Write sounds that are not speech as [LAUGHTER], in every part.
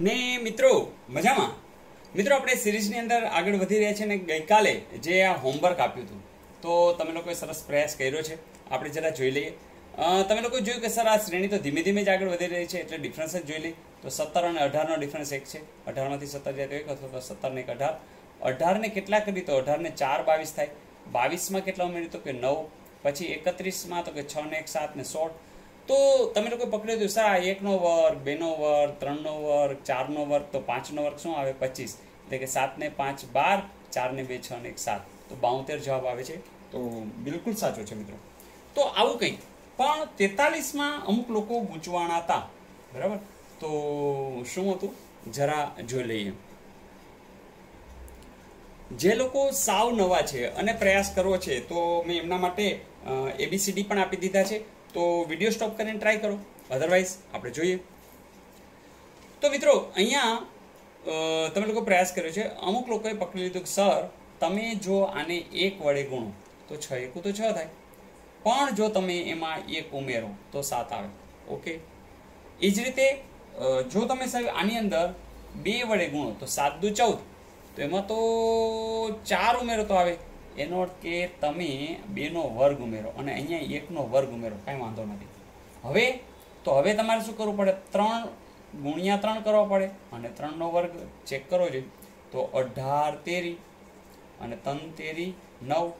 ને મિત્રો, મજામાં? મિત્રો, આપણે સિરીઝની અંદર આગળ વધી રહ્યા છીએ ને ગઈકાલે જે આ હોમવર્ક આપ્યું હતું. તો તમે લોકોએ સરસ પ્રયાસ કર્યો છે. આપણે જરા જોઈ લઈએ. તમે લોકો જોયું કે સર, આ શ્રેણી તો ધીમે ધીમે જ આગળ વધી રહી છે, એટલે ડિફરન્સ જ જોઈ લઈએ. તો સત્તર અને અઢારનો ડિફરન્સ એક છે. અઢારમાંથી સત્તર જાય એક અથવા તો સત્તરને એક અઢાર. અઢારને કેટલા કરી તો અઢારને ચાર બાવીસ થાય. બાવીસમાં કેટલા ઉમેર્યું તો કે નવ. પછી એકત્રીસમાં તો કે છ ને એક સાત ને સોળ. તો તમે લોકો પકડી દો આ એકનો વર્ગ બેનો વર્ગ ત્રણનો વર્ગ ચારનો વર્ગ તો પાંચનો વર્ગ શું આવે? પચીસ. એટલે કે સાતને પાંચ બાર ચારને બે છ ને એક સાત. તો બાઉતેર જવાબ આવે છે? તો બિલકુલ સાચો છે મિત્રો. તો આવું કંઈક. પણ તેતાલીસમાં અમુક લોકો ગૂંચવાણા હતા. બરાબર? તો શું હતું? જરા જોઈ લઈએ. જે લોકો સાવ નવા છે અને પ્રયાસ કરવો છે તો મેં એમના માટે એબીસીડી પણ આપી દીધા છે. તો વીડિયો સ્ટોપ કરીને ટ્રાય કરો. અધરવાઇઝ આપણે જોઈએ. તો મિત્રો, અહીંયા તમે લોકો પ્રયાસ કર્યો છે. અમુક લોકોએ પકડી લીધું કે, સર, તમે જો આને એક વડે ગુણો, તો છ એકું તો છ થાય. પણ જો તમે એમાં એક ઉમેરો, તો સાત આવે. ઓકે એ જ રીતે જો તમે સાહેબ આની અંદર બે વડે ગુણો, તો સાત દુ ચૌદ. તો એમાં તો ચાર ઉમેરો તો આવે. એનો અર્થ કે તમે બેનો વર્ગ ઉમેરો અને અહીંયા એકનો વર્ગ ઉમેરો, કાંઈ વાંધો નથી. હવે, તો હવે તમારે શું કરવું પડે? ત્રણ ગુણ્યા ત્રણ કરવા પડે અને ત્રણનો વર્ગ ચેક કરવો જોઈએ. તો અઢાર તેરી અને તન તેરી નવ,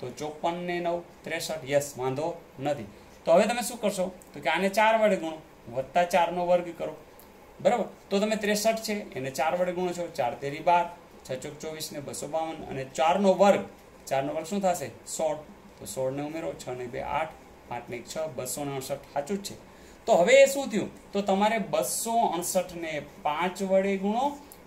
તો ચોપન ને નવ, ત્રેસઠ, યસ, વાંધો નથી. તો હવે તમે શું કરશો? તો કે આને ચાર વડે ગુણો. વત્તા ચારનો વર્ગ કરો. બરાબર? તો તમે ત્રેસઠ છે, એને ચાર વડે ગુણો છો. ચાર તેરી બાર, છ ચોક ચોવીસ ને બસો બાવન અને ચારનો વર્ગ ચારનો વર્ગ શું થશે. સોળ. તો સોળને ઉમેરો છ ને બે આઠ પાંચ ને એક છ, બસો અડસઠ. સાચું જ છે. તો હવે એ શું થયું? તો તમારે બસો અડસઠ ને પાંચ વડે ગુણો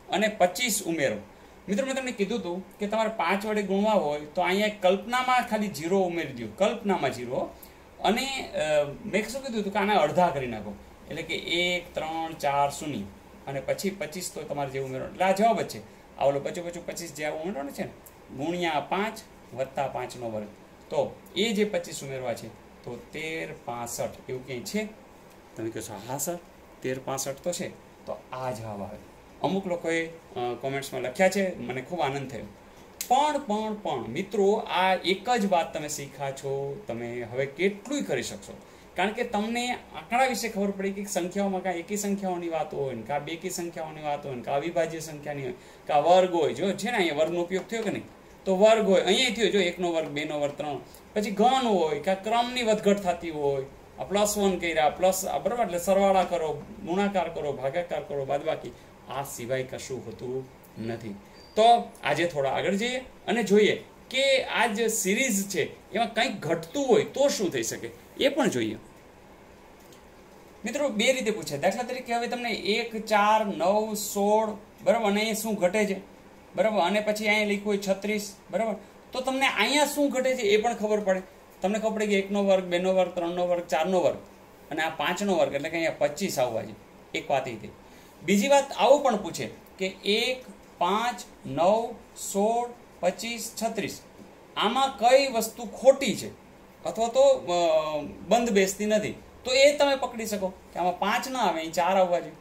અને પચીસ ઉમેરો. મિત્રો, મેં તમને કીધું હતું કે તમારે પાંચ વડે ગુણવા હોય તો અહીંયા કલ્પનામાં ખાલી જીરો ઉમેરી દો કલ્પનામાં જીરો. અને મેં શું કીધું હતું કે આના અડધા કરી નાખો. એટલે કે એક, ત્રણ, ચાર, શૂન્ય. અને પછી પચીસ તો તમારે જે ઉમેરો એટલે આ જવાબ જ છે. આ ઓલો પચું પચું પચીસ જે ઉમેરવાનું છે ને? ગુણ્યા પાંચ વત્તા પાંચનો વર્ગ. તો એ જે પચીસ ઉમેરવા છે, તો તેર પાસઠ. એવું કંઈ છે? તમે કહો છો, હા, સર, તેર પાસઠ તો છે. તો આ જવાબ આવે અમુક લોકોએ કોમેન્ટ્સમાં લખ્યા છે, મને ખૂબ આનંદ થયો. પણ પણ પણ, મિત્રો, આ એક જ વાત તમે શીખ્યા છો, તમે હવે કેટલુંય કરી શકશો. કારણ કે તમને આંકડા વિશે ખબર પડી કે સંખ્યાઓમાં કાં એકી સંખ્યાઓની વાત હોય ને, કાં બેકી સંખ્યાઓની વાત હોય ને, કાં અવિભાજ્ય સંખ્યાની હોય, કાં વર્ગ હોય. જો, છે ને, અહીંયા વર્ગનો ઉપયોગ થયો કે નહીં? તો વર્ગ હોય. અહીંયા થયો જો એકનો વર્ગ, બેનો વર્ગ ત્રણ પછી ઘન હોય કાં ક્રમની વધઘટ થતી હોય. આ પ્લસ વન કર્યા પ્લસ બરાબર, એટલે સરવાળા કરો, ગુણાકાર કરો, ભાગાકાર કરો, બાદબાકી. આ સિવાય કશું હોતું નથી. તો આજે થોડા આગળ જઈએ અને જોઈએ કે આ જે સિરીઝ છે, એમાં કંઈક ઘટતું હોય તો શું થઈ શકે? એ પણ જોઈએ. મિત્રો, બે રીતે પૂછે દાખલા તરીકે હવે તમને એક, ચાર, નવ, સોળ, બરાબર, અને એ શું ઘટે છે? બરાબર? અને પછી અહીંયા લખ્યું હોય છત્રીસ, બરાબર? તો તમને અહીંયા શું ઘટે છે એ પણ ખબર પડે. તમને ખબર પડે કે એકનો વર્ગ, બેનો વર્ગ, ત્રણનો વર્ગ, ચારનો વર્ગ અને આ પાંચનો વર્ગ એટલે કે અહીંયા પચીસ આવવા છે. એક વાત એ બીજી વાત આવું પણ પૂછે કે એક, પાંચ, નવ, સોળ, પચીસ, છત્રીસ આમાં કઈ વસ્તુ ખોટી છે? અથવા તો બંધ બેસતી નથી. તો એ તમે પકડી શકો કે આમાં પાંચ ના આવે, અહીં ચાર આવવા જોઈએ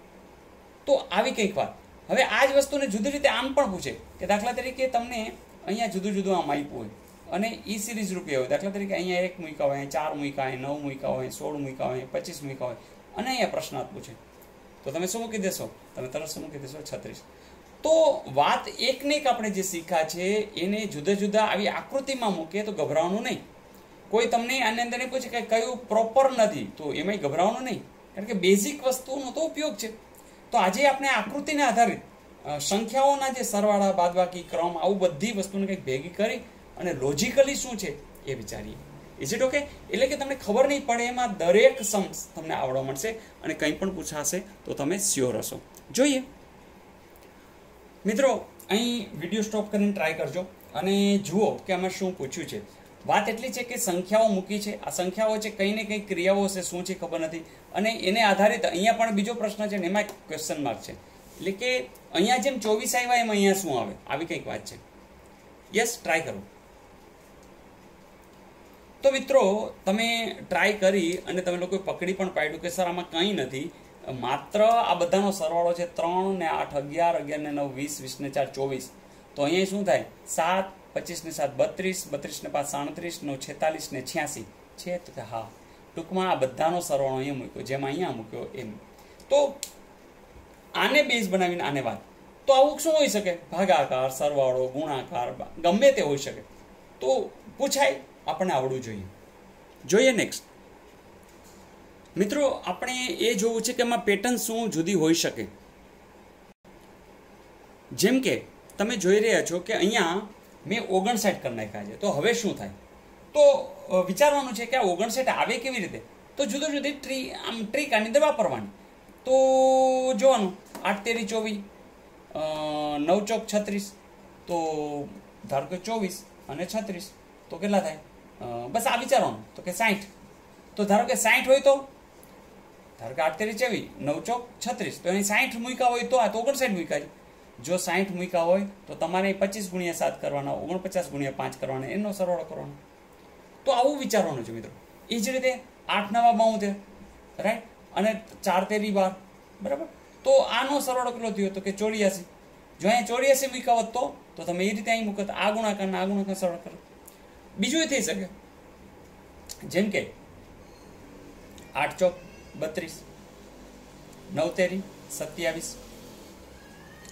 તો આવી કંઈક વાત. હવે આ જ વસ્તુને જુદી રીતે આમ પણ પૂછે કે દાખલા તરીકે તમને અહીંયા જુદું જુદું આમ આપ્યું હોય અને ઈ સિરીઝ રૂપિયા હોય. દાખલા તરીકે અહીંયા એક મૂક્યા હોય ચાર મૂક્યા હોય, નવ મૂક્યા હોય, સોળ મૂક્યા હોય, પચીસ મૂક્યા હોય અને અહીંયા પ્રશ્નાર્થ પૂછે. તો તમે શું મૂકી દેશો? તમે તરત શું મૂકી દેશો? છત્રીસ. તો વાત એકને એક આપણે જે શીખ્યા છે, એને જુદા જુદા આવી આકૃતિમાં મૂકીએ તો ગભરાવાનું નહીં. કોઈ તમને આની અંદર નહીં પૂછે કે કયું પ્રોપર નથી, તો એમાંય ગભરાવાનું નહીં. કારણ કે બેઝિક વસ્તુનો તો ઉપયોગ છે. તો આજે આપણે આકૃતિને આધારિત સંખ્યાઓના જે સરવાળા, બાદબાકી, ક્રમ, આવું બધી વસ્તુને કંઈક ભેગી કરી અને લોજિકલી શું છે એ વિચારીએ. ઇઝ ઇટ ઓકે એટલે કે તમને ખબર નહીં પડે એમાં દરેક સમ તમને આવડવા મળશે અને કંઈ પણ પૂછાશે તો તમે સ્યોર હશો. જોઈએ. મિત્રો, અહીં વીડિયો સ્ટોપ કરીને ટ્રાય કરજો. અને જુઓ કે આમાં શું પૂછ્યું છે. વાત એટલી છે કે સંખ્યાઓ મૂકી છે. આ સંખ્યાઓ છે કંઈ ને કંઈ ક્રિયાઓ છે, શું છે ખબર નથી. અને એને આધારિત અહીંયા પણ બીજો પ્રશ્ન છે ને એમાં ક્વેશ્ચન માર્ક છે. એટલે કે અહીંયા જેમ ચોવીસ આવ્યા એમ અહીંયા શું આવે? આવી કંઈક વાત છે. યસ ટ્રાય કરો. તો મિત્રો, તમે ટ્રાય કરી અને તમે લોકોએ પકડી પણ પાડ્યું કે સર, આમાં કંઈ નથી. માત્ર આ બધાનો સરવાળો છે ત્રણ ને આઠ, અગિયાર અગિયાર ને નવ, વીસ વીસ ને ચાર, ચોવીસ. તો અહીંયા શું થાય? સાત પચીસ ને સાત, બત્રીસ બત્રીસ ને પાંચ, સાડત્રીસ, નવ, છેતાલીસ ને છ્યાસી. છે તો કે હા. ટૂંકમાં આ બધાનો સરવાળો અહીંયા મૂક્યો, જેમાં અહીંયા મૂક્યો એમ. તો આને બેઝ બનાવીને આને વાત. તો આવું શું હોઈ શકે? ભાગાકાર, સરવાળો, ગુણાકાર, ગમે તે હોઈ શકે. તો પૂછાય, આપણને આવડવું જોઈએ. જોઈએ નેક્સ્ટ મિત્રો, આપણે એ જોવું છે કે એમાં પેટર્ન શું જુદી હોઈ શકે. જેમ કે, તમે જોઈ રહ્યા છો કે અહીંયા મેં ઓગણસાઠ કરી નાખ્યા છે. તો હવે શું થાય? તો વિચારવાનું છે કે આ ઓગણસાઠ આવે કેવી રીતે? તો જુદી જુદી ટ્રી, આમ ટ્રીક આની અંદર વાપરવાની. તો, જોવાનું. આઠ તેરી ચોવીસ નવ ચોક છત્રીસ, તો ધારો કે ચોવીસ અને છત્રીસ, તો કેટલા થાય? બસ આ વિચારવાનું. તો કે સાઠ તો ધારો કે સાઠ હોય તો? ધારો કે આઠ તેરી ચોવીસ, નવ ચોક છત્રીસ. તો એની સાઠ મૂક્યા હોય તો આ તો ઓગણસાઠ મૂક્યા છે. જો સાઠ મૂક્યા હોય, તો તમારે પચીસ ગુણ્યા સાત કરવાના, ઓગણપચાસ ગુણ્યા પાંચ કરવાના, એનો સરવાળો કરવાનો. તો આવું વિચારવાનું છે મિત્રો. એ જ રીતે આઠ નવા બાઉતેર રાઈટ અને ચાર તેરી બાર, બરાબર? તો આનો સરવાળો કેટલો થયો? તો કે ચોર્યાસી. જો અહીંયા ચોર્યાસી મૂક્યા હોત તો તો તમે એ રીતે અહીં મૂકત, આ ગુણાકારના આ ગુણાકાર સરળ કરો બીજું એ થઈ શકે. જેમ કે આઠ ચોક બત્રીસ, નવ તેરી સત્યાવીસ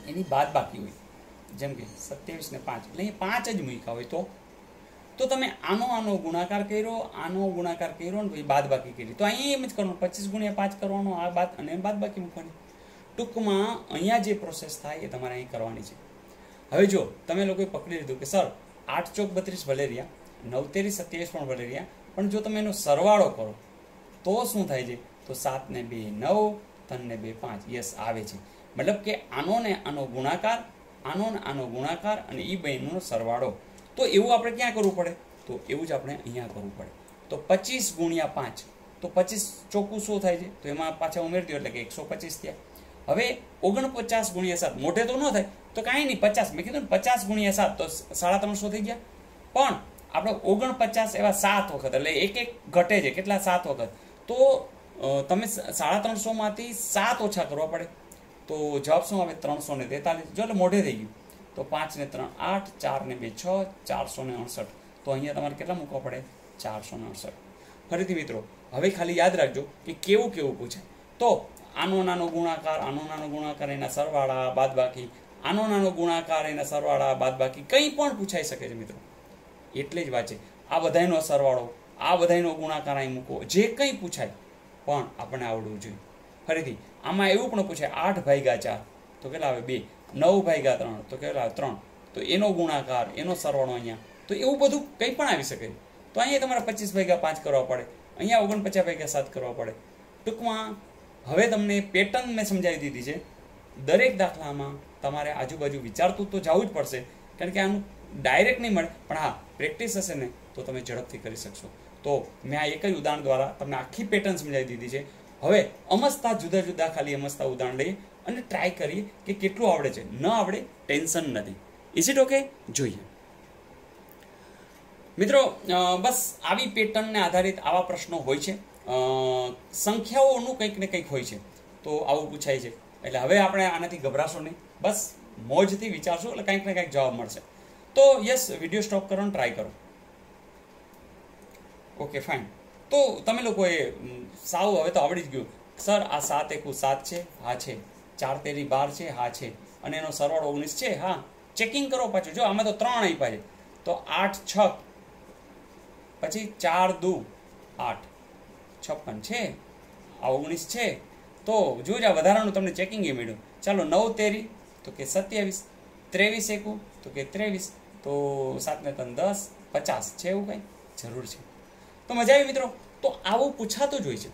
એની બાદ બાકી હોય. જેમ કે સત્યાવીસ ને પાંચ. એટલે અહીં પાંચ જ મૂક્યા હોય તો. તો તમે આનો આનો ગુણાકાર કર્યો, આનો ગુણાકાર કર્યો ને પછી બાદ બાકી કરી. તો અહીં એમ જ કરવાનું. પચીસ ગુણ્યા પાંચ કરવાનો, આ બાદ અને બાદ બાકી મૂકવાની. ટૂંકમાં અહીંયા જે પ્રોસેસ થાય એ તમારે અહીં કરવાની છે. હવે જો તમે લોકોએ પકડી લીધું કે સર, આઠ ચોક બત્રીસ ભલે રહ્યા નવતેરી સત્યાવીસ પણ ભલે રહ્યા પણ જો તમે એનો સરવાળો કરો, તો શું થાય છે? તો સાત ને બે નવ, ત્રણ ને બે પાંચ. યસ, આવે છે. મતલબ કે આનો ને આનો ગુણાકાર, આનો ને આનો ગુણાકાર અને એ બંનેનો સરવાળો. તો એવું આપણે ક્યાં કરવું પડે? તો એવું જ આપણે અહીંયા કરવું પડે. તો પચીસ ગુણ્યા પાંચ, તો પચીસ ચોખ્ખું શું થાય છે? તો એમાં પાછા ઉમેરી દો એટલે કે એકસો પચીસ થયા. હવે ઓગણપચાસ ગુણ્યા સાત મોઢે તો ન થાય, તો કાંઈ નહીં, પચાસ. મેં કીધું ને પચાસ ગુણ્યા સાત, તો સાડા ત્રણસો થઈ ગયા. પણ આપણે ઓગણપચાસ એવા સાત વખત, એટલે એક એક ઘટે છે, કેટલા સાત વખત? તો તમે સાડા ત્રણસોમાંથી સાત ઓછા કરવા પડે. તો જવાબ શું આવે? ત્રણસો ને તેતાલીસ. જો એટલે મોઢે થઈ ગયું. તો પાંચ ને ત્રણ, આઠ, ચાર ને બે, છ, ચારસો ને અડસઠ. તો અહીંયા તમારે કેટલા મૂકવા પડે? ચારસો ને અડસઠ. ફરીથી મિત્રો, હવે ખાલી યાદ રાખજો કે કેવું કેવું પૂછાય. તો આનો નાનો ગુણાકાર, આનો નાનો ગુણાકાર, એના સરવાળા બાદ બાકી આનો નાનો ગુણાકાર, એના સરવાળા બાદ બાકી કંઈ પણ પૂછાઈ શકે છે મિત્રો. એટલે જ વાંચે. આ બધાનો સરવાળો, આ બધાનો ગુણાકાર અહીં મૂકો જે કંઈ પૂછાય પણ આપણને આવડવું જોઈએ. ફરીથી આમાં એવું પણ પૂછે, આઠ ભાગ્યા ચાર, તો કેટલા આવે? બે. નવ ભાગ્યા ત્રણ, તો કેટલા આવે? ત્રણ. તો એનો ગુણાકાર, એનો સરવાળો અહીંયા. તો એવું બધું કંઈ પણ આવી શકે. તો અહીંયા તમારે પચીસ ભાગ્યા પાંચ કરવા પડે. અહીંયા ઓગણપચાસ ભાગ્યા સાત કરવા પડે. ટૂંકમાં, હવે તમને પેટર્ન મેં સમજાવી દીધી છે. દરેક દાખલામાં તમારે આજુબાજુ વિચારતું તો જવું જ પડશે, કારણ કે આનું ડાયરેક્ટ નહીં મળે. પણ હા પ્રેક્ટિસ હશે ને, તો તમે ઝડપથી કરી શકશો. તો મેં આ એક જ ઉદાહરણ દ્વારા તમને આખી પેટર્ન સમજાવી દીધી છે. હવે અમસ્તા જુદા જુદા ખાલી અમસ્તા ઉદાહરણ લઈએ અને ટ્રાય કરીએ કે કેટલું આવડે છે. ન આવડે ટેન્શન નથી. ઇઝ ઇટ ઓકે જોઈએ. મિત્રો બસ આવી પેટર્નને આધારિત આવા પ્રશ્નો હોય છે. સંખ્યાઓનું કંઈક ને કંઈક હોય છે. તો આવું પૂછાય છે. એટલે હવે આપણે આનાથી ગભરાશો નહીં. બસ મોજથી વિચારશો એટલે કંઈક ને કંઈક જવાબ મળશે. તો યસ વીડિયો સ્ટોપ કરવાનો ટ્રાય કરો. ઓકે ફાઇન તો તમે લોકોએ સાવ હવે તો આવડી જ ગયું. સર, આ સાત એકુ સાત છે, હા છે. ચાર તેરી બાર છે, હા છે. અને એનો સરવાળો ઓગણીસ છે, હા. ચેકિંગ કરો પાછું. જો આમાં તો ત્રણ આપ્યા છે. તો આઠ, છ. પછી ચાર, દુ. આઠ. છપ્પન છે. આ ઓગણીસ છે. તો જોજો આ વધારાનું તમને ચેકિંગ એ મળ્યું. ચાલો, નવ તેરી. તો કે સત્યાવીસ. ત્રેવીસ એકુ. તો કે ત્રેવીસ. તો સાત ને ત્રણ દસ. પચાસ. છે એવું કંઈ? જરૂર છે. તો મજા આવી મિત્રો. તો આવું પૂછાતું જ હોય છે.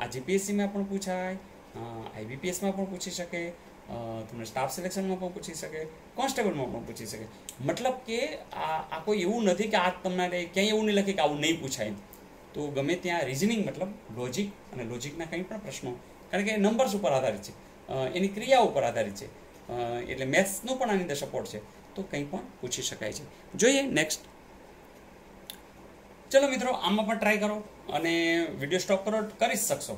આ જીપીએસસીમાં પણ પૂછાય આઈબીપીએસમાં પણ પૂછી શકે તમને સ્ટાફ સિલેક્શનમાં પણ પૂછી શકે કોન્સ્ટેબલમાં પણ પૂછી શકે. મતલબ કે આ આ કોઈ એવું નથી કે આ તમને ક્યાંય એવું નહીં લખે કે આવું નહીં પૂછાય. તો ગમે ત્યાં રિઝનિંગ મતલબ લોજિક અને લોજિકના કંઈ પણ પ્રશ્નો, કારણ કે નંબર્સ ઉપર આધારિત છે. એની ક્રિયા ઉપર આધારિત છે. એટલે મેથ્સનો પણ આની અંદર સપોર્ટ છે. તો કંઈ પણ પૂછી શકાય છે. જોઈએ નેક્સ્ટ ચલો મિત્રો, આમાં પણ ટ્રાય કરો અને વીડિયો સ્ટોપ કરો, કરી શકશો.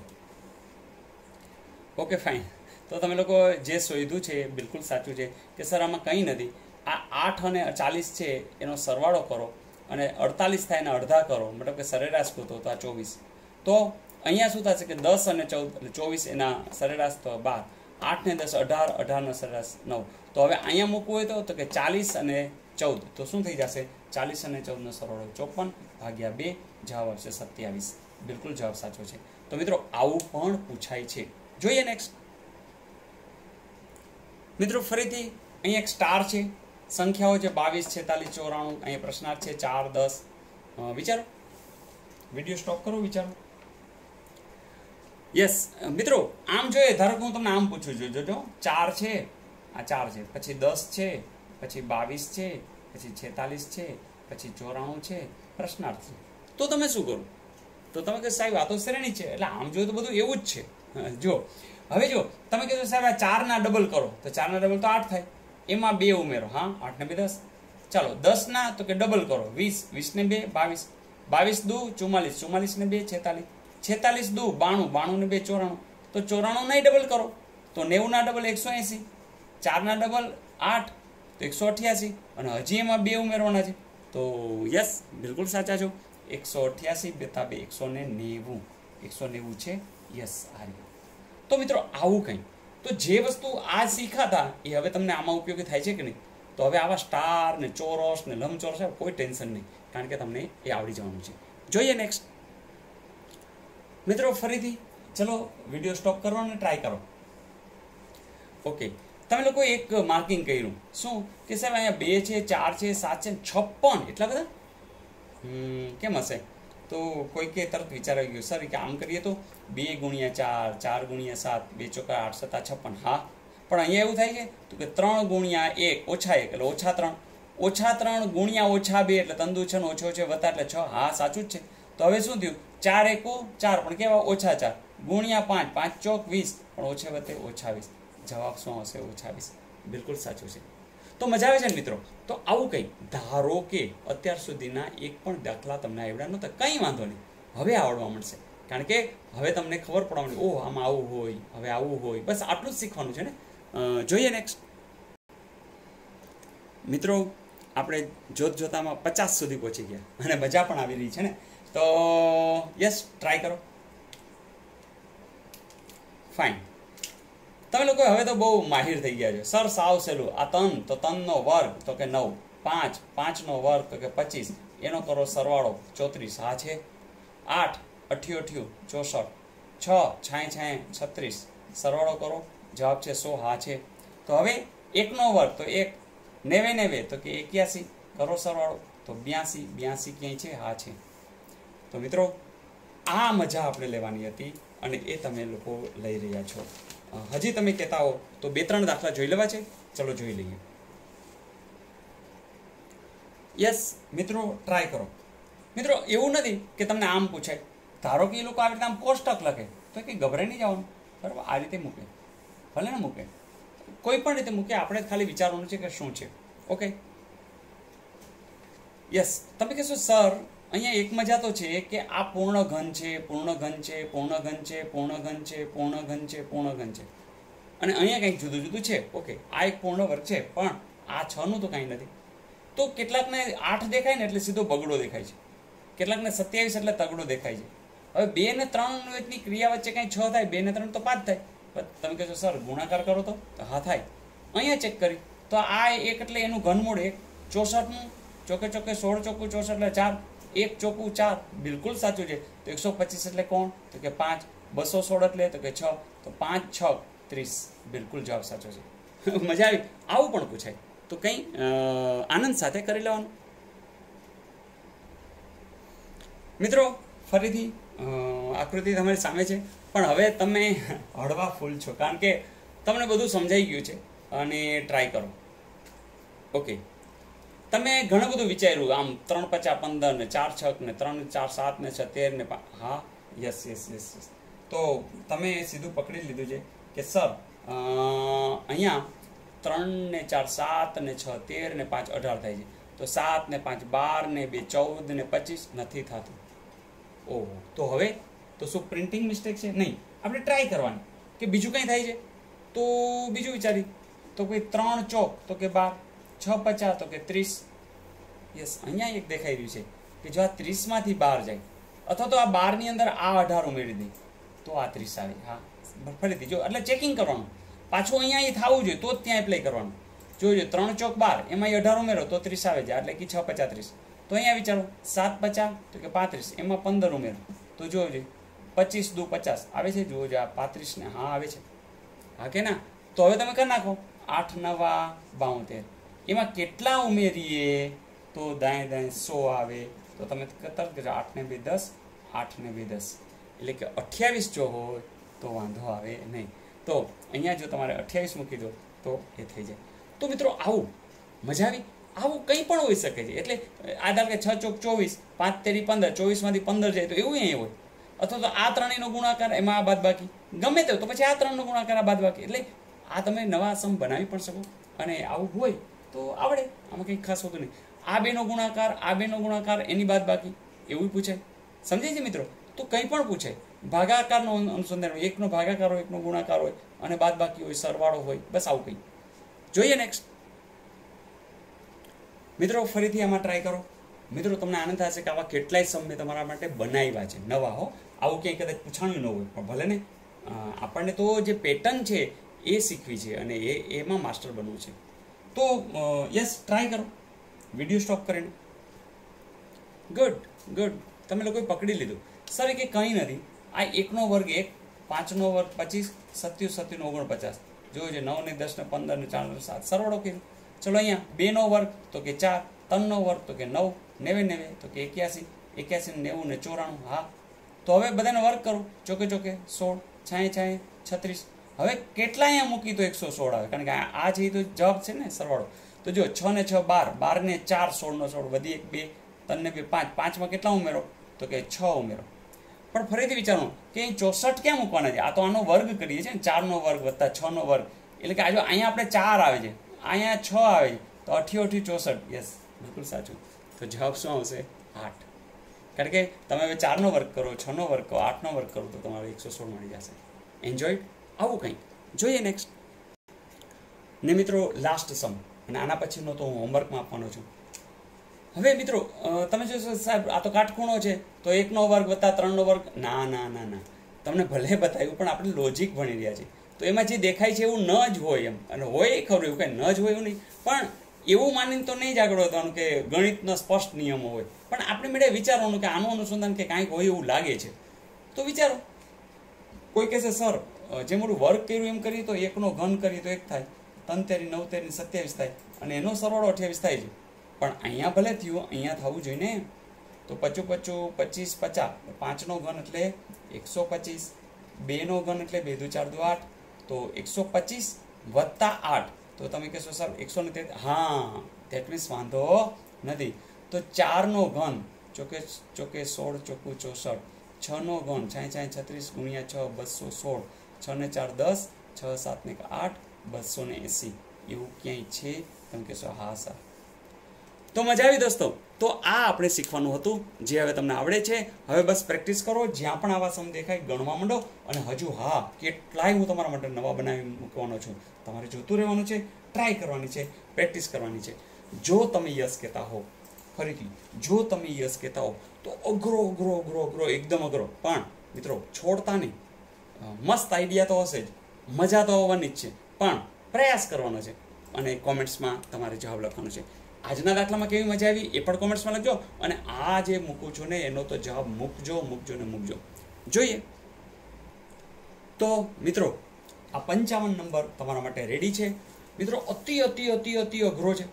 ઓકે ફાઇન તો તમે લોકો જે શોધ્યું છે બિલકુલ સાચું છે કે સર, આમાં કંઈ નથી. આ આઠ અને ચાલીસ છે, એનો સરવાળો કરો અને અડતાલીસ થાય એના અડધા કરો, મતલબ કે સરેરાશ કૂતો તો આ ચોવીસ. તો અહીંયા શું થશે કે દસ અને ચૌદ, એટલે ચોવીસ એના સરેરાશ તો બાર. આઠ ને દસ, અઢાર અઢારનો સરેરાશ નવ. તો હવે અહીંયા મૂકવું હોય તો કે ચાલીસ અને ચૌદ. તો શું થઈ જશે? ચાલીસ અને ચૌદનો સરવાળો ચોપન ભાગ્યા બે, જવાબ આવશે સત્યાવીસ. બિલકુલ જવાબ સાચો છે. તો મિત્રો, આવું પણ પૂછાય છે. જોઈએ નેક્સ્ટ મિત્રો, ફરીથી અહીં એક સ્ટાર છે. સંખ્યાઓ છે બાવીસ, છેતાલીસ, ચોરાણું. અહીંયા પ્રશ્નાર્થ છે ચાર, દસ. વિચારો. વીડિયો સ્ટોપ કરો, વિચારો. યસ મિત્રો, આમ જોઈએ, ધારો હું તમને આમ પૂછું છું. જોજો, ચાર છે. આ ચાર છે. પછી દસ છે. પછી બાવીસ છે. પછી છેતાલીસ છે, પછી ચોરાણું છે, પ્રશ્નાર્થ છે. તો તમે શું કરો? તો તમે કહો સાહેબ, આ તો શ્રેણી છે, એટલે આમ જોયું તો બધું એવું જ છે. જો હવે જો તમે કહેશો સાહેબ, આ ચારના ડબલ કરો. તો ચારના ડબલ તો આઠ થાય. એમાં બે ઉમેરો, હા? આઠ ને બે દસ. ચાલો દસના તો કે ડબલ કરો. વીસ વીસ ને બે, બાવીસ. બાવીસ દુ, ચુમ્માલીસ. ચુમ્માલીસ ને બે, છેતાલીસ. છેતાલીસ દુ, બાણું. બાણું ને બે, ચોરાણું. તો ચોરાણું નહીં ડબલ કરો. તો નેવું ના ડબલ એકસો એંસી. ચારના ડબલ આઠ. તો એકસો અઠ્યાસી અને હજી એમાં બે ઉમેરવાના છે. તો યસ, બિલકુલ સાચા છો. એકસો અઠ્યાસી બેતા બે, એકસો ને નેવું. એકસો નેવું છે. યસ, આ તો મિત્રો, આવું કંઈ. તો જે વસ્તુ આ શીખાતા, એ હવે તમને આમાં ઉપયોગી થાય છે કે નહીં? તો હવે આવા સ્ટાર ને ચોરસ ને લંબચોરસ કોઈ ટેન્શન નહીં. કારણ કે તમને એ આવડી જવાનું છે. જોઈએ નેક્સ્ટ મિત્રો, ફરીથી, ચલો વીડિયો સ્ટોપ કરો અને ટ્રાય કરો. ઓકે તમે લોકો એક માર્કિંગ કર્યું. શું? કે સાહેબ, અહીંયા બે છે, ચાર છે, સાત છે, છપ્પન. એટલા બધા? કેમ હશે? તો કોઈ કે તરત વિચાર આવી ગયો, સર કે આમ કરીએ તો બે ગુણ્યા ચાર ચાર ગુણ્યા સાત, બે ચોકા આઠ, સત્તા છપ્પન. હા. પણ અહીંયા એવું થાય છે તો કે ત્રણ ગુણ્યા એક ઓછા એક, એટલે ઓછા ત્રણ. ઓછા ત્રણ ગુણ્યા ઓછા બે, એટલે તંદુ છે ઓછો છે વત્તા એટલે છ. હા, સાચું જ છે. તો હવે શું થયું? ચાર એકુ, ચાર. પણ કેવા? ઓછા ચાર. ગુણ્યા પાંચ પાંચ ચોક વીસ. પણ ઓછે વત્તે ઓછા વીસ. જવાબ શું હશે ઓછાવીસ બિલકુલ સાચું છે. તો મજા આવે છે ને મિત્રો? તો આવું કંઈ ધારો કે અત્યાર સુધીના એક પણ દાખલા તમને આવડ્યા નહોતા. કંઈ વાંધો નહીં. હવે આવડવા મળશે કારણ કે હવે તમને ખબર પડવા માંડી, ઓહ, આમાં આવું હોય, હવે આવું હોય. બસ આટલું જ શીખવાનું છે ને? જોઈએ નેક્સ્ટ મિત્રો, આપણે જોત જોતામાં પચાસ સુધી પહોંચી ગયા. અને મજા પણ આવી રહી છે ને? તો યસ ટ્રાય કરો. ફાઇન તમે લોકો હવે તો બહુ માહિર થઈ ગયા છો. સર સાવ સહેલું, આ તન, તો તનનો વર્ગ, તો કે નવ, પાંચ, પાંચનો વર્ગ, તો કે પચીસ, એનો કરો સરવાળો, ચોત્રીસ. હા છે આઠ અઠ્યું અઠ્યું ચોસઠ, છ, છાંય છાંય, છત્રીસ. સરવાળો કરો, જવાબ છે સો, હા છે. તો હવે એકનો વર્ગ, તો એક, નેવે નેવે, તો કે એક્યાસી. કરો સરવાળો, તો બ્યાસી બ્યાસી ક્યાંય છે? હા છે. તો મિત્રો, આ મજા આપણે લેવાની હતી અને એ તમે લોકો લઈ રહ્યા છો. હજી તમે કહેતા હો, તો બે ત્રણ દાખલા જોઈ લેવા છે? ચલો જોઈ લઈએ. યસ મિત્રો ટ્રાય કરો. મિત્રો, એવું નથી કે તમને આમ પૂછે ધારો કે એ લોકો આવી રીતે આમ કોષ્ટક લખે, તો કે ગભરાઈ નહીં જવાનું. બરાબર? આ રીતે મૂકે. ભલે ને મૂકે. કોઈ પણ રીતે મૂકે, આપણે ખાલી વિચારવાનું છે કે શું છે. ઓકે યસ તમે કહેશો સર અહીંયા એક મજા તો છે કે આ પૂર્ણ ઘન છે પૂર્ણ ઘન છે પૂર્ણ ઘન છે પૂર્ણ ઘન છે પૂર્ણ ઘન છે પૂર્ણ ઘન છે. અને અહીંયા કંઈક જુદું જુદું છે. ઓકે, આ એક પૂર્ણ વર્ગ છે, પણ આ છ નું તો કાંઈ નથી. તો કેટલાકને આઠ દેખાય ને એટલે સીધો બગડો દેખાય છે. કેટલાકને સત્યાવીસ એટલે તગડો દેખાય છે. હવે બે ને ત્રણની ક્રિયા વચ્ચે કાંઈ છ થાય, બે ને ત્રણ તો પાંચ થાય. તમે કહેશો, સર, ગુણાકાર કરો તો? તો હા, થાય. અહીંયા ચેક કરી. તો આ એક એટલે એનું ઘનમૂળ એક. ચોસઠનું ચોકે ચોકે સોળ ચોખ્ખું ચોસઠ એટલે ચાર. એક ચોખ્ખું ચાર બિલકુલ સાચું છે. તો એકસો પચીસ એટલે કોણ? તો કે પાંચ. બસો સોળ એટલે તો કે છ. તો પાંચ, છ, ત્રીસ. બિલકુલ જવાબ સાચો છે. [LAUGHS] મજા આવી. આવું પણ પૂછાય. તો કંઈ આનંદ સાથે કરી લેવાનું. મિત્રો, ફરીથી આકૃતિ તમારી સામે છે. પણ હવે તમે હળવા ફૂલ છો. કારણ કે તમને બધું સમજાઈ ગયું છે. અને ટ્રાય કરો. ઓકે તમે ઘણું બધું વિચાર્યું, આમ ત્રણ પચાસ પંદર ને ચાર છક ને ત્રણ ચાર સાત ને છ તેર ને હા યસ યસ યસ યસ તો તમે સીધું પકડી લીધું છે કે સર અહીંયા ત્રણ ને ચાર સાત ને છ તેર ને પાંચ અઢાર થાય છે. તો સાત ને પાંચ બાર ને બે ચૌદ ને પચીસ નથી થતું. ઓહો, તો હવે તો શું પ્રિન્ટિંગ મિસ્ટેક છે? નહીં. આપણે ટ્રાય કરવાની. કે બીજું કંઈ થાય છે? તો બીજું વિચારી તો કોઈ ત્રણ ચોક, તો કે બાર. છ પચાસ તો કે ત્રીસ. યસ અહીંયા એક દેખાઈ રહ્યું છે કે જો આ ત્રીસમાંથી બાર જાય, અથવા તો આ બારની અંદર આ અઢાર ઉમેરી દે, તો આ ત્રીસ આવે. હા ફરીથી જો, એટલે ચેકિંગ કરવાનું. પાછું અહીંયા અહીં થવું જોઈએ, તો જ ત્યાં એપ્લાય કરવાનું. જોજો ત્રણ ચોક બાર, એમાં અઢાર ઉમેરો, તો ત્રીસ આવે છે. એટલે કે છ પચાસ ત્રીસ. તો અહીંયા વિચારો, સાત પચાસ, તો કે પાંત્રીસ, એમાં પંદર ઉમેરો. તો જોજો પચીસ દુ પચાસ. આવે છે? જોજો આ પાંત્રીસ ને હા, આવે છે. હા કે ના? તો હવે તમે કરી નાખો. આઠ નવા બાઉતેર એમાં કેટલા ઉમેરીએ? તો દાય દાય સો આવે. તો તમે તરત કરજો આઠ ને બે દસ આઠ ને બે દસ. એટલે કે અઠ્યાવીસ જો હોય, તો વાંધો આવે નહીં. તો અહીંયા જો તમારે અઠ્યાવીસ મૂકી દો, તો એ થઈ જાય. તો મિત્રો આવું, મજા આવી? આવું કંઈ પણ હોઈ શકે છે. એટલે આધાર કે છ ચોક ચોવીસ, પાંચ તેરી પંદર, ચોવીસમાંથી પંદર જાય તો એવું અહીં હોય. અથવા તો આ ત્રણેયનો ગુણાકાર, એમાં આ બાદ બાકી ગમે તે તો પછી આ ત્રણનો ગુણાકાર, આ બાદ બાકી એટલે આ તમે નવા સમ બનાવી પણ શકો અને આવું હોય તો આવડે, આમાં કંઈ ખાસ હોતું નહીં. આ બેનો ગુણાકાર, આ બેનો ગુણાકાર, એની બાદ બાકી, એવું પૂછાય. સમજાય છે મિત્રો? તો કંઈ પણ પૂછાય. ભાગાકારનો અનુસંધાન હોય, એકનો ભાગાકાર હોય, એકનો ગુણાકાર હોય, અને બાદ બાકી હોય, સરવાળો હોય, બસ આવું કંઈ. જોઈએ નેક્સ્ટ મિત્રો, ફરીથી આમાં ટ્રાય કરો. મિત્રો, તમને આનંદ થશે કે આવા કેટલાય સમ મેં તમારા માટે બનાવ્યા છે. નવા હો. આવું ક્યાંય કદાચ પૂછાણું ન હોય, પણ ભલે ને. આપણને તો જે પેટર્ન છે, એ શીખવી છે અને એ, એમાં માસ્ટર બનવું છે. તો યસ ટ્રાય કરો. વીડિયો સ્ટોપ કરીને ગુડ ગુડ તમે લોકોએ પકડી લીધું. સર એ કે કંઈ નથી. આ એકનો વર્ગ એક, પાંચનો વર્ગ પચીસ, સત્યુ સત્યુનો ઓગણપચાસ. જોયો છે નવ ને દસ ને પંદર ને ચાર ને સાત. સરવાળો કીધું ચલો અહીંયા, બેનો વર્ગ, તો કે ચાર. ત્રણનો વર્ગ, તો કે નવ. નેવે નેવે, તો કે એક્યાસી. એક્યાસી નેવું ને ચોરાણું. હા. તો હવે બધાને વર્ગ કરું. ચોકે ચોકે સોળ, છાંય છાંય, છત્રીસ. હવે કેટલા અહીંયા મૂકી તો એકસો સોળ આવે. કારણ કે આ જે તો જવાબ છે ને સરવાળો. તો જો છ ને છ બાર બાર ને ચાર સોળનો સોળ વધી એક, બે, ત્રણ બે, પાંચ. પાંચમાં કેટલા ઉમેરો? તો કે છ ઉમેરો. પણ ફરીથી વિચારો, કે અહીં ચોસઠ ક્યાં મૂકવાના છે? આ તો આનો વર્ગ કરીએ છીએ ને, ચારનો વર્ગ વત્તા છનો વર્ગ. એટલે કે આજે અહીંયા આપણે ચાર આવે છે, અહીંયા છ આવે છે, તો અઠી અઠી ચોસઠ. યસ, બિલકુલ સાચું. તો જવાબ શું આવશે? આઠ. કારણ કે તમે હવે ચારનો વર્ગ કરો, છનો વર્ગ કરો, આઠનો વર્ગ કરો, તો તમારે એકસો સોળ મળી જશે. એન્જોય આવું કંઈક. જોઈએ નેક્સ્ટ ને મિત્રો લાસ્ટ સમ અને આના પછીનો તો હું હોમવર્કમાં આપવાનો છું. હવે મિત્રો તમે જોશો સાહેબ, આ તો કાટખૂણો છે, તો એકનો વર્ગ વત્તા ત્રણનો વર્ગ, ના ના ના ના. તમને ભલે બતાવ્યું, પણ આપણે લોજિક ભણી રહ્યા છીએ. તો એમાં જે દેખાય છે એવું ન જ હોય એમ. અને હોય ખરું એવું કંઈ ન જ હોય એવું નહીં. પણ એવું માનીને તો નહીં જ આગળ વધવાનું કે ગણિતના સ્પષ્ટ નિયમો હોય. પણ આપણે મેળે વિચારવાનું કે આનું અનુસંધાન કે કાંઈક હોય એવું લાગે છે. તો વિચારો. કોઈ કહેશે, સર જે મોટું વર્ક કર્યું એમ કરીએ તો એકનો ઘન કરીએ તો એક થાય. તંતેરી તેરી નવ તેરી સત્યાવીસ થાય. અને એનો સરવાળો અઠ્યાવીસ થાય છે. પણ અહીંયા ભલે થયું, અહીંયા થવું જોઈએ ને તો પચું પચું પચીસ પચાસ. પાંચનો ઘન એટલે એકસો પચીસ. બેનો ઘન એટલે બે દુ ચાર દુ આઠ. તો એકસો પચીસ વત્તા આઠ. તો તમે કહેશો સર એકસો ને હા દેટ મીન્સ વાંધો નથી. તો ચારનો ઘન, ચોકે ચોકે સોળ ચોખ્ખું ચોસઠ. છનો ઘન, છાંય છાંય, છત્રીસ ગુણ્યા છ, બસો સોળ. છ ને ચાર દસ, છ સાત ને આઠ, બસો ને એંસી. એવું ક્યાંય છે? તમે કહેશો, હા, સર. તો મજા આવી દોસ્તો. તો આ આપણે શીખવાનું હતું, જે હવે તમને આવડે છે. હવે બસ પ્રેક્ટિસ કરો, જ્યાં પણ આવા સમ દેખાય, ગણવા માંડો. અને હજુ, હા, કેટલાય હું તમારા માટે નવા બનાવી મૂકવાનો છું. તમારે જોતું રહેવાનું છે, ટ્રાય કરવાની છે, પ્રેક્ટિસ કરવાની છે. જો તમે યસ કહેતા હો, ફરીથી, જો તમે યસ કહેતા હો, તો અઘરો અઘરો અઘરો અઘરો, એકદમ અઘરો. પણ, મિત્રો, છોડતા નહીં. મસ્ત આઈડિયા તો હશે જ. મજા તો આવવાની જ છે. પણ પ્રયાસ કરવાનો છે. અને કોમેન્ટ્સમાં તમારે જવાબ લખવાનો છે. આજના દાખલામાં કેવી મજા આવી એ પણ કોમેન્ટ્સમાં લખજો. અને આ જે મૂકું છું ને, એનો તો જવાબ મૂકજો મૂકજો ને મૂકજો. જોઈએ. તો મિત્રો, આ પંચાવન નંબર તમારા માટે રેડી છે. મિત્રો, અતિ અતિ અતિ અતિ અઘરો છે.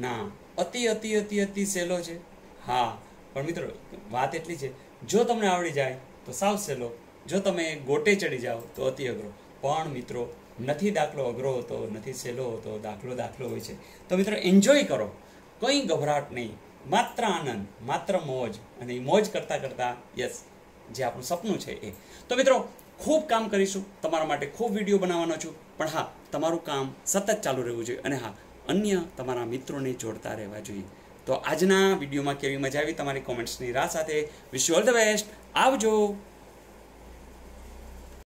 ના, અતિ અતિ અતિ અતિ સહેલો છે. હા, પણ મિત્રો, વાત એટલી છે. જો તમને આવડી જાય, તો સાવ સહેલો. જો તમે ગોટે ચડી જાઓ તો અતિ અઘરો. પણ મિત્રો, નથી દાખલો અઘરો હોતો, નથી સહેલો હોતો, દાખલો દાખલો હોય છે. તો મિત્રો એન્જોય કરો. કંઈ ગભરાટ નહીં. માત્ર આનંદ, માત્ર મોજ અને એ મોજ કરતાં કરતાં યસ જે આપણું સપનું છે એ. તો મિત્રો, ખૂબ કામ કરીશું. તમારા માટે ખૂબ વીડિયો બનાવવાનો છું. પણ હા, તમારું કામ સતત ચાલુ રહેવું જોઈએ. અને હા, અન્ય તમારા મિત્રોને જોડતા રહેવા જોઈએ. તો આજના વિડીયોમાં કેવી મજા આવી? તમારી કોમેન્ટ્સની રાહ સાથે. Wish you all the best આવજો.